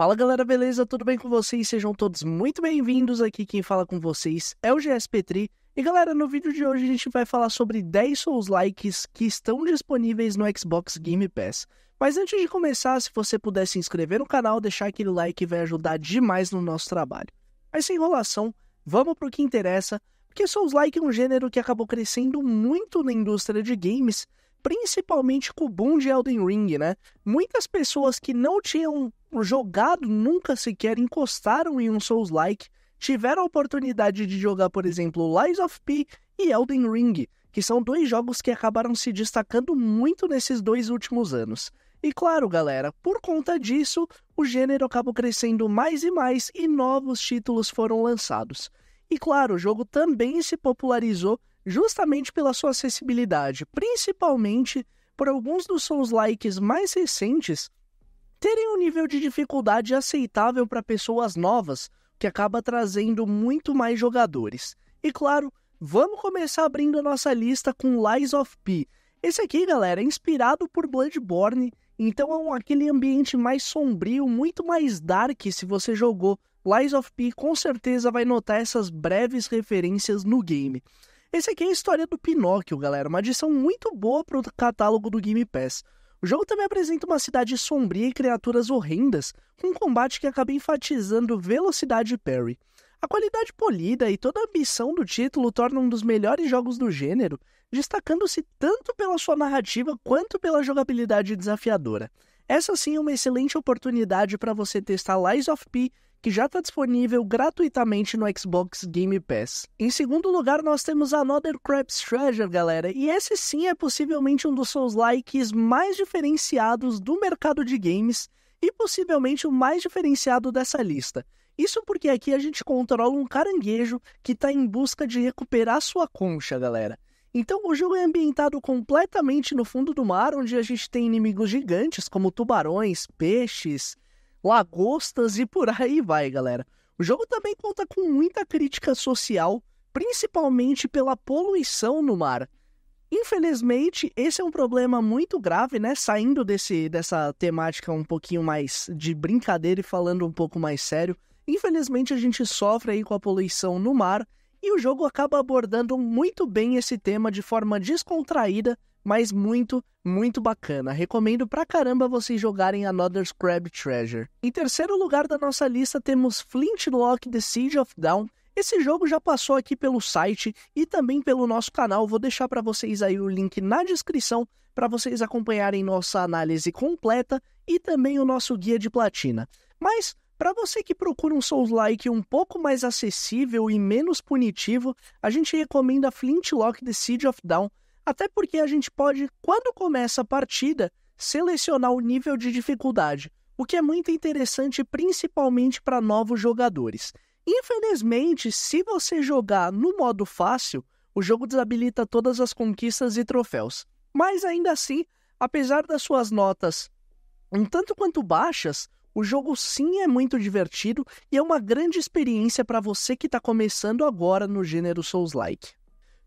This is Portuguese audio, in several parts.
Fala galera, beleza? Tudo bem com vocês? Sejam todos muito bem-vindos aqui. Quem fala com vocês é o GS Petri. E galera, no vídeo de hoje a gente vai falar sobre 10 Souls-likes que estão disponíveis no Xbox Game Pass. Mas antes de começar, se você puder se inscrever no canal, deixar aquele like vai ajudar demais no nosso trabalho. Mas sem enrolação, vamos pro que interessa, porque Souls-like é um gênero que acabou crescendo muito na indústria de games, principalmente com o boom de Elden Ring, né? Muitas pessoas que não tinham jogado, nunca sequer encostaram em um Souls-like, tiveram a oportunidade de jogar, por exemplo, Lies of P e Elden Ring, que são dois jogos que acabaram se destacando muito nesses dois últimos anos. E claro, galera, por conta disso, o gênero acabou crescendo mais e mais e novos títulos foram lançados. E claro, o jogo também se popularizou justamente pela sua acessibilidade, principalmente por alguns dos Souls-likes mais recentes terem um nível de dificuldade aceitável para pessoas novas, que acaba trazendo muito mais jogadores. E claro, vamos começar abrindo a nossa lista com Lies of P. Esse aqui, galera, é inspirado por Bloodborne, então é um, aquele ambiente mais sombrio, muito mais dark. Se você jogou Lies of P, com certeza vai notar essas breves referências no game. Esse aqui é a história do Pinóquio, galera, uma adição muito boa para o catálogo do Game Pass. O jogo também apresenta uma cidade sombria e criaturas horrendas, com um combate que acaba enfatizando velocidade e parry. A qualidade polida e toda a ambição do título torna um dos melhores jogos do gênero, destacando-se tanto pela sua narrativa quanto pela jogabilidade desafiadora. Essa sim é uma excelente oportunidade para você testar Lies of P que já está disponível gratuitamente no Xbox Game Pass. Em segundo lugar, nós temos Another Crab's Treasure, galera, e esse sim é possivelmente um dos Souls-likes mais diferenciados do mercado de games e possivelmente o mais diferenciado dessa lista. Isso porque aqui a gente controla um caranguejo que está em busca de recuperar sua concha, galera. Então o jogo é ambientado completamente no fundo do mar, onde a gente tem inimigos gigantes como tubarões, peixes, lagostas e por aí vai, galera. O jogo também conta com muita crítica social, principalmente pela poluição no mar. Infelizmente, esse é um problema muito grave, né? Saindo desse, dessa temática um pouquinho mais de brincadeira e falando um pouco mais sério. Infelizmente, a gente sofre aí com a poluição no mar e o jogo acaba abordando muito bem esse tema de forma descontraída mas muito, muito bacana. Recomendo pra caramba vocês jogarem Another Crab Treasure. Em terceiro lugar da nossa lista temos Flintlock The Siege of Dawn. Esse jogo já passou aqui pelo site e também pelo nosso canal. Vou deixar para vocês aí o link na descrição para vocês acompanharem nossa análise completa e também o nosso guia de platina. Mas para você que procura um Souls-like um pouco mais acessível e menos punitivo, a gente recomenda Flintlock The Siege of Dawn, até porque a gente pode, quando começa a partida, selecionar o nível de dificuldade, o que é muito interessante principalmente para novos jogadores. Infelizmente, se você jogar no modo fácil, o jogo desabilita todas as conquistas e troféus. Mas ainda assim, apesar das suas notas um tanto quanto baixas, o jogo sim é muito divertido e é uma grande experiência para você que está começando agora no gênero Souls-like.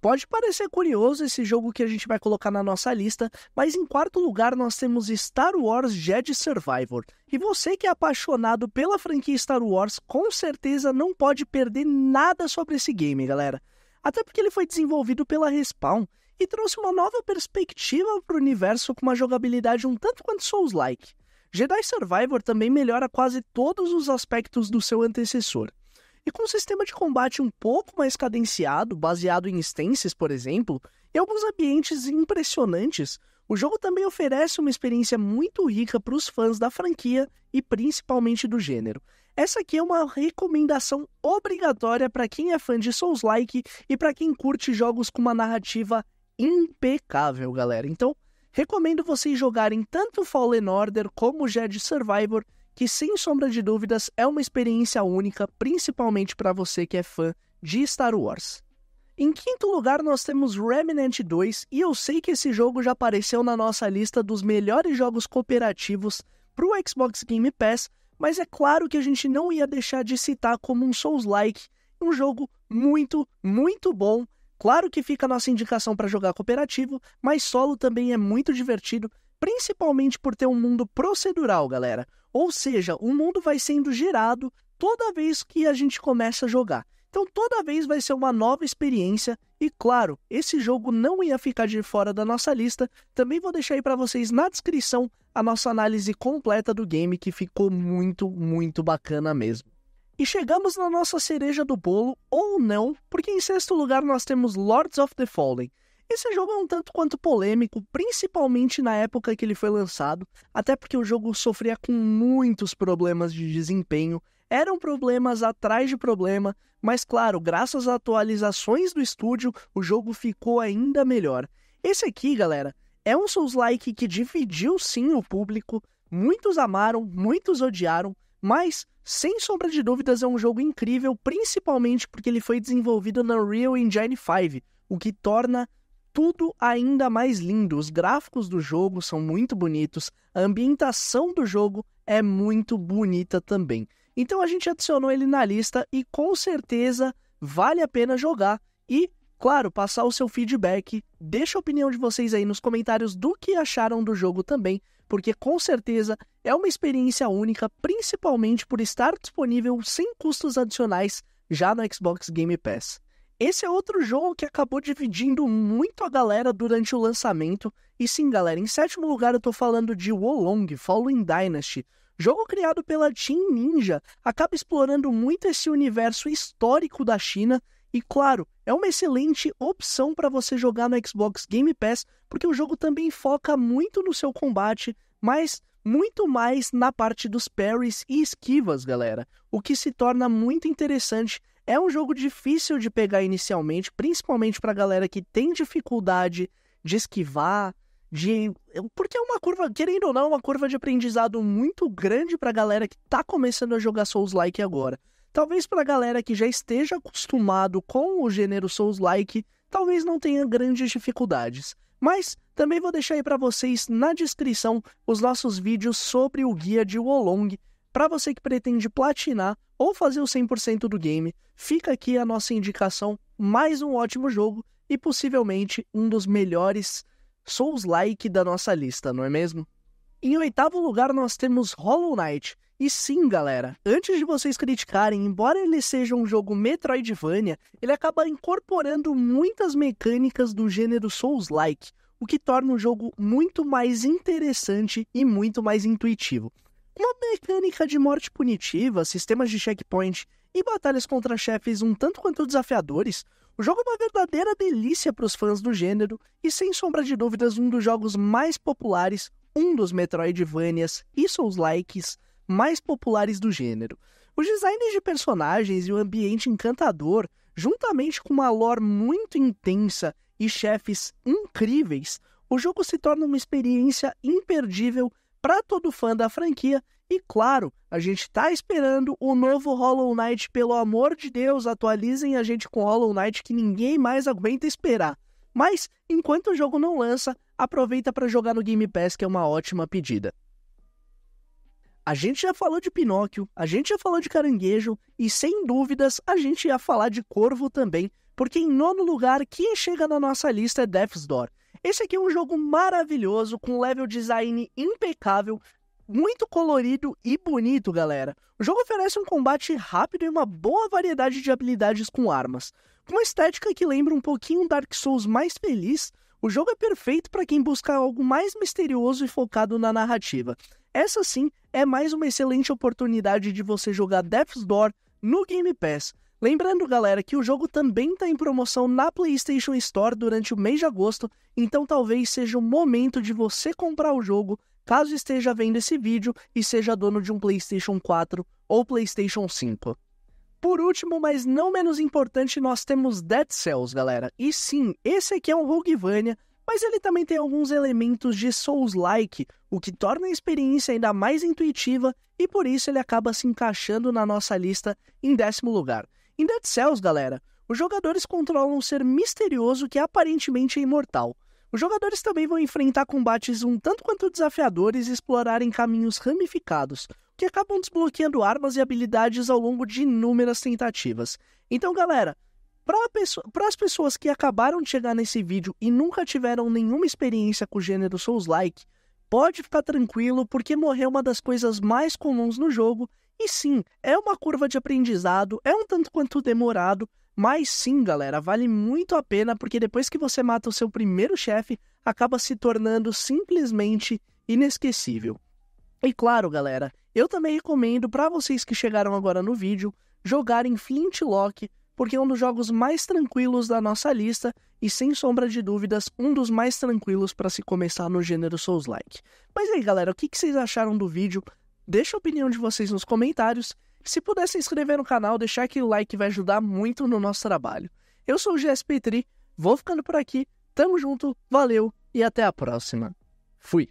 Pode parecer curioso esse jogo que a gente vai colocar na nossa lista, mas em quarto lugar nós temos Star Wars Jedi Survivor. E você que é apaixonado pela franquia Star Wars, com certeza não pode perder nada sobre esse game, galera. Até porque ele foi desenvolvido pela Respawn e trouxe uma nova perspectiva para o universo com uma jogabilidade um tanto quanto Souls-like. Jedi Survivor também melhora quase todos os aspectos do seu antecessor. E com um sistema de combate um pouco mais cadenciado, baseado em instances, por exemplo, e alguns ambientes impressionantes, o jogo também oferece uma experiência muito rica para os fãs da franquia e principalmente do gênero. Essa aqui é uma recomendação obrigatória para quem é fã de Souls-like e para quem curte jogos com uma narrativa impecável, galera. Então, recomendo vocês jogarem tanto Fallen Order como Jedi Survivor que sem sombra de dúvidas é uma experiência única, principalmente para você que é fã de Star Wars. Em quinto lugar, nós temos Remnant 2, e eu sei que esse jogo já apareceu na nossa lista dos melhores jogos cooperativos para o Xbox Game Pass, mas é claro que a gente não ia deixar de citar como um Souls-like, um jogo muito, muito bom. Claro que fica a nossa indicação para jogar cooperativo, mas solo também é muito divertido, principalmente por ter um mundo procedural, galera. Ou seja, o mundo vai sendo gerado toda vez que a gente começa a jogar. Então toda vez vai ser uma nova experiência e claro, esse jogo não ia ficar de fora da nossa lista. Também vou deixar aí para vocês na descrição a nossa análise completa do game que ficou muito, muito bacana mesmo. E chegamos na nossa cereja do bolo, ou não, porque em sexto lugar nós temos Lords of the Fallen. Esse jogo é um tanto quanto polêmico, principalmente na época que ele foi lançado, até porque o jogo sofria com muitos problemas de desempenho, eram problemas atrás de problema, mas claro, graças às atualizações do estúdio, o jogo ficou ainda melhor. Esse aqui, galera, é um Souls-like que dividiu sim o público, muitos amaram, muitos odiaram, mas sem sombra de dúvidas é um jogo incrível, principalmente porque ele foi desenvolvido na Unreal Engine 5, o que torna tudo ainda mais lindo. Os gráficos do jogo são muito bonitos, a ambientação do jogo é muito bonita também. Então a gente adicionou ele na lista e com certeza vale a pena jogar e Claro, passar o seu feedback, deixa a opinião de vocês aí nos comentários do que acharam do jogo também, porque com certeza é uma experiência única, principalmente por estar disponível sem custos adicionais já no Xbox Game Pass. Esse é outro jogo que acabou dividindo muito a galera durante o lançamento. E sim, galera, em sétimo lugar eu tô falando de Wolong Fallen Dynasty. Jogo criado pela Team Ninja, acaba explorando muito esse universo histórico da China e claro, é uma excelente opção para você jogar no Xbox Game Pass, porque o jogo também foca muito no seu combate, mas muito mais na parte dos parries e esquivas, galera. O que se torna muito interessante. É um jogo difícil de pegar inicialmente, principalmente para galera que tem dificuldade de esquivar, de porque é uma curva, querendo ou não, é uma curva de aprendizado muito grande para galera que está começando a jogar Souls-like agora. Talvez para galera que já esteja acostumado com o gênero Souls-like, talvez não tenha grandes dificuldades. Mas também vou deixar aí para vocês na descrição os nossos vídeos sobre o guia de Wolong. Para você que pretende platinar ou fazer o 100% do game, fica aqui a nossa indicação, mais um ótimo jogo e possivelmente um dos melhores Souls-like da nossa lista, não é mesmo? Em oitavo lugar nós temos Hollow Knight, e sim, galera, antes de vocês criticarem, embora ele seja um jogo Metroidvania, ele acaba incorporando muitas mecânicas do gênero Souls-like, o que torna o jogo muito mais interessante e muito mais intuitivo. Uma mecânica de morte punitiva, sistemas de checkpoint e batalhas contra chefes um tanto quanto desafiadores, o jogo é uma verdadeira delícia para os fãs do gênero e, sem sombra de dúvidas, um dos jogos mais populares, um dos Metroidvanias e Souls-likes mais populares do gênero. Os designs de personagens e o ambiente encantador, juntamente com uma lore muito intensa e chefes incríveis, o jogo se torna uma experiência imperdível para todo fã da franquia. E claro, a gente está esperando o novo Hollow Knight, pelo amor de Deus, atualizem a gente com Hollow Knight que ninguém mais aguenta esperar. Mas enquanto o jogo não lança, aproveita para jogar no Game Pass, que é uma ótima pedida. A gente já falou de Pinóquio, a gente já falou de Caranguejo e sem dúvidas a gente ia falar de Corvo também, porque em nono lugar quem chega na nossa lista é Death's Door. Esse aqui é um jogo maravilhoso, com level design impecável, muito colorido e bonito, galera. O jogo oferece um combate rápido e uma boa variedade de habilidades com armas. Com uma estética que lembra um pouquinho Dark Souls mais feliz, o jogo é perfeito para quem busca algo mais misterioso e focado na narrativa. Essa sim é mais uma excelente oportunidade de você jogar Death's Door no Game Pass. Lembrando, galera, que o jogo também está em promoção na PlayStation Store durante o mês de agosto, então talvez seja o momento de você comprar o jogo, caso esteja vendo esse vídeo e seja dono de um PlayStation 4 ou PlayStation 5. Por último, mas não menos importante, nós temos Dead Cells, galera. E sim, esse aqui é um Roguevania mas ele também tem alguns elementos de Souls-like, o que torna a experiência ainda mais intuitiva e por isso ele acaba se encaixando na nossa lista em décimo lugar. Em Dead Cells, galera, os jogadores controlam um ser misterioso que aparentemente é imortal. Os jogadores também vão enfrentar combates um tanto quanto desafiadores e explorarem caminhos ramificados, que acabam desbloqueando armas e habilidades ao longo de inúmeras tentativas. Então, galera, para as pessoas que acabaram de chegar nesse vídeo e nunca tiveram nenhuma experiência com o gênero Souls-like, pode ficar tranquilo porque morrer é uma das coisas mais comuns no jogo. E sim, é uma curva de aprendizado, é um tanto quanto demorado, mas sim, galera, vale muito a pena porque depois que você mata o seu primeiro chefe, acaba se tornando simplesmente inesquecível. E claro, galera, eu também recomendo para vocês que chegaram agora no vídeo jogarem Flintlock, porque é um dos jogos mais tranquilos da nossa lista e sem sombra de dúvidas, um dos mais tranquilos para se começar no gênero Souls-like. Mas aí, galera, o que vocês acharam do vídeo? Deixa a opinião de vocês nos comentários se puder se inscrever no canal, deixar aquele like vai ajudar muito no nosso trabalho. Eu sou o GS Petri, vou ficando por aqui, tamo junto, valeu e até a próxima. Fui!